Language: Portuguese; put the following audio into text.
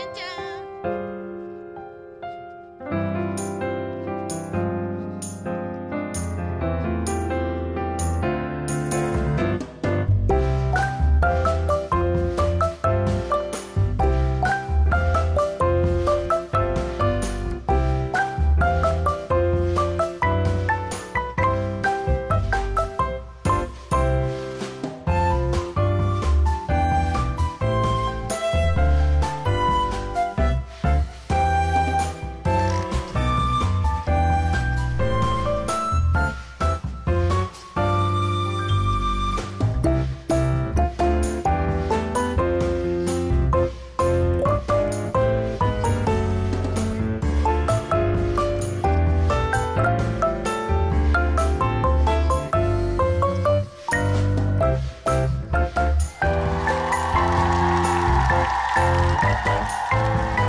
ninja. Tá Música